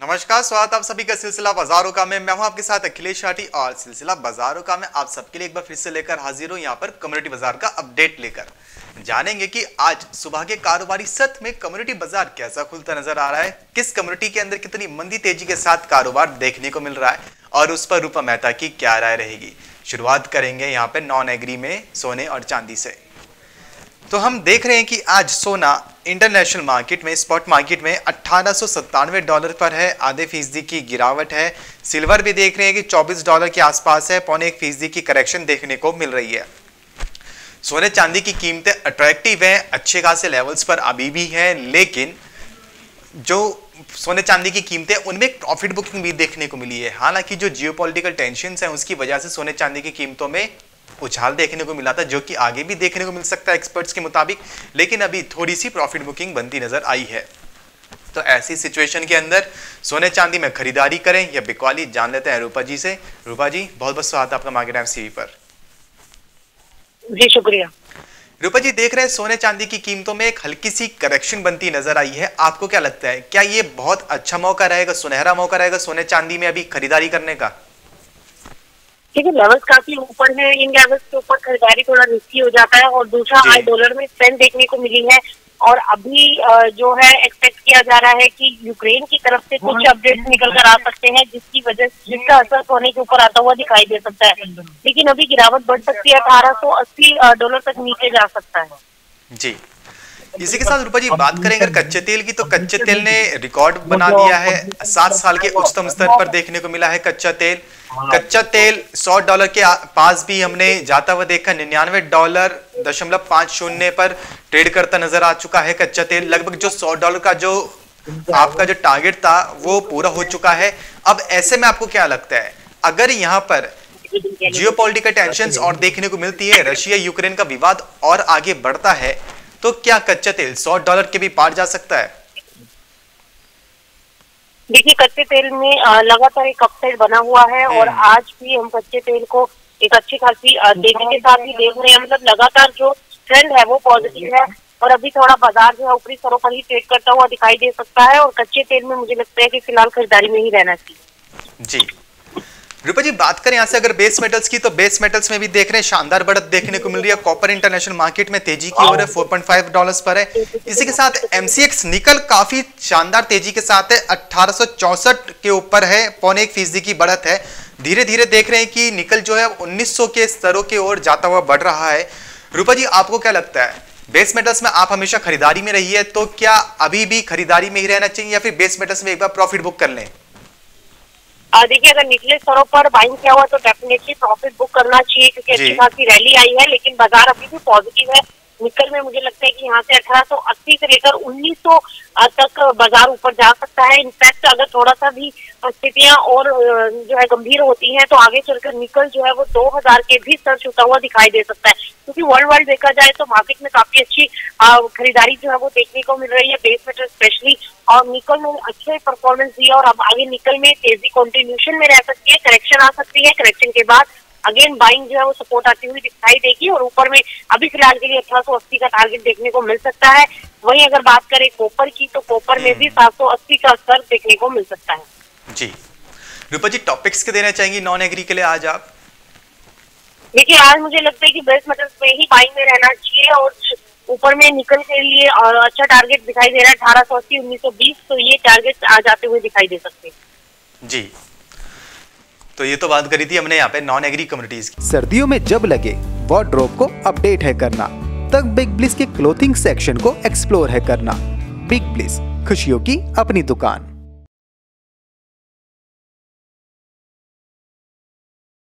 नमस्कार, स्वागत आप सभी का सिलसिला बाजारों का मैं। मैं हूँ आपके साथ अखिलेश शाटी और सिलसिला बाजारों का मैं आप सबके लिए एक बार फिर से लेकर हाजिर हूँ यहाँ पर कम्युनिटी बाज़ार का अपडेट लेकर। जानेंगे कि आज सुबह के कारोबारी सत्र में कम्युनिटी बाज़ार कैसा खुलता नज़र आ रहा है, किस कम्युनिटी के अंदर कितनी मंदी तेज़ी के साथ कारोबार देखने को मिल रहा है और उस पर रूपा मेहता की क्या राय रहेगी। शुरुआत करेंगे यहाँ पे नॉन एग्री में सोने और चांदी से। तो हम देख रहे हैं कि आज सोना इंटरनेशनल मार्केट में, स्पॉट मार्केट में अट्ठारह डॉलर पर है। आधे फ़ीसदी की गिरावट है। सिल्वर भी देख रहे हैं कि 24 डॉलर के आसपास है। पौने एक फ़ीसदी की करेक्शन देखने को मिल रही है। सोने चांदी की कीमतें अट्रैक्टिव हैं, अच्छे खासे लेवल्स पर अभी भी हैं, लेकिन जो सोने चांदी की कीमतें, उनमें प्रॉफिट बुकिंग भी देखने को मिली है। हालाँकि जो जियोपॉलिटिकल टेंशन है, उसकी वजह से सोने चांदी की कीमतों में उछाल देखने को मिला था जो कि आगे भी देखने को मिल सकता है एक्सपर्ट्स के मुताबिक लेकिन अभी थोड़ी सी प्रॉफिट बुकिंग बनती नज़र आई है। तो ऐसी सिचुएशन के अंदर सोने चांदी में खरीदारी करें या बिकवाली जान लेते हैं रूपा जी से। रूपा जी बहुत बहुत स्वागत आपका मार्केट टाइम सीवी पर। जी शुक्रिया। रूपा जी देख रहे हैं सोने चांदी की कीमतों में एक हल्की सी करेक्शन बनती नज़र आई है। आपको क्या लगता है क्या ये बहुत अच्छा मौका रहेगा सुनहरा मौका रहेगा सोने चांदी में अभी खरीदारी करने का? देखिए लेवल्स काफ़ी ऊपर है इन लेवल्स के ऊपर खरीदारी थोड़ा रिस्की हो जाता है और दूसरा। आज डॉलर में स्ट्रेंथ देखने को मिली है। और अभी जो है एक्सपेक्ट किया जा रहा है कि यूक्रेन की तरफ़ से कुछ अपडेट्स निकल कर आ सकते हैं जिसकी वजह से जिसका असर सोने के ऊपर आता हुआ दिखाई दे सकता है। लेकिन अभी गिरावट बढ़ सकती है अठारह सौ अस्सी डॉलर तक नीचे जा सकता है। जी। इसी के साथ रूपा जी बात करें अगर कच्चे तेल की तो कच्चे तेल ने रिकॉर्ड बना दिया है। सात साल के उच्चतम स्तर पर देखने को मिला है कच्चा तेल। कच्चा तेल सौ डॉलर के पास भी हमने जाता हुआ देखा, निन्यानवे डॉलर दशमलव पाँच शून्य पर ट्रेड करता नज़र आ चुका है कच्चा तेल। लगभग जो सौ डॉलर का जो आपका जो टारगेट था, वो पूरा हो चुका है। अब ऐसे में आपको क्या लगता है? अगर यहाँ पर जियोपॉलिटिकल टेंशन और देखने को मिलती है, रशिया यूक्रेन का विवाद और आगे बढ़ता है तो क्या कच्चा तेल सौ डॉलर के भी पार जा सकता है? देखिए कच्चे तेल में लगातार एक अपसाइड बना हुआ है और हम्म। आज भी हम कच्चे तेल को एक अच्छी खासी देने तेज़ी के साथ ही देख रहे हैं। मतलब लगातार जो ट्रेंड है वो पॉजिटिव है और अभी थोड़ा बाज़ार जो है ऊपरी स्तरों पर ही ट्रेड करता हुआ दिखाई दे सकता है और कच्चे तेल में मुझे लगता है कि फ़िलहाल खरीदारी में ही रहना चाहिए। जी। रूपा जी बात करें यहाँ से अगर बेस मेटल्स की तो बेस मेटल्स में भी देख रहे हैं शानदार बढ़त देखने को मिल रही है। कॉपर इंटरनेशनल मार्केट में तेज़ी की ओर है 4.5 डॉलर्स पर है। इसी के साथ एमसीएक्स निकल काफ़ी शानदार तेज़ी के साथ है अठारह के ऊपर है पौने एक फ़ीसदी की बढ़त है। धीरे धीरे देख रहे हैं कि निकल जो है 1900 के स्तरों की ओर जाता हुआ बढ़ रहा है। रूपा जी आपको क्या लगता है? बेस मेटल्स में आप हमेशा खरीदारी में रही है तो क्या अभी भी खरीदारी में ही रहना चाहिए या फिर बेस मेटल्स में एक बार प्रॉफिट बुक कर लें? देखिए अगर निचले स्तरों पर बाइंग किया हुआ तो डेफिनेटली प्रॉफिट बुक करना चाहिए क्योंकि अच्छी खासी रैली आई है लेकिन बाज़ार अभी भी पॉजिटिव है। निकल में मुझे लगता है कि यहाँ से 1880 से लेकर उन्नीस सौ तक बाज़ार ऊपर जा सकता है। इनफैक्ट अगर थोड़ा सा भी स्थितियाँ और जो है गंभीर होती हैं तो आगे चलकर निकल जो है वो 2000 के भी स्तर छूता हुआ दिखाई दे सकता है। क्योंकि वर्ल्ड वाइड देखा जाए तो मार्केट में काफ़ी अच्छी खरीदारी जो है वो देखने को मिल रही है। बेस मेटल स्पेशली और निकल में अच्छे परफॉर्मेंस दिया और अब आगे निकल में तेज़ी कंटिन्यूशन में रह सकती है करेक्शन आ सकती है। करेक्शन के बाद अगेन बाइंग जो है वो सपोर्ट आती हुई दिखाई देगी और ऊपर में अभी फ़िलहाल के लिए अठारह सौ अस्सी का टारगेट देखने को मिल सकता है। वहीं अगर बात करें कॉपर की तो कॉपर में भी सात सौ अस्सी का स्तर देखने को मिल सकता है। जी। रूपा जी टॉपिक्स के देना चाहेंगी नॉन एग्री के लिए आज आप? देखिए आज मुझे लगता है कि बेस मेटल्स में ही बाइंग में रहना चाहिए और ऊपर में निकल के लिए और अच्छा टारगेट दिखाई दे रहा है अठारह सौ अस्सी उन्नीस सौ बीस तो ये टारगेट आ जाते हुए दिखाई दे सकते हैं। जी। तो ये तो बात करी थी हमने यहाँ पे नॉन एग्री कम्युनिटीज की। सर्दियों में जब लगे वार्डरोब को अपडेट है करना तब बिग ब्लिस के क्लोथिंग सेक्शन को एक्सप्लोर है करना। बिग ब्लिस खुशियों की अपनी दुकान।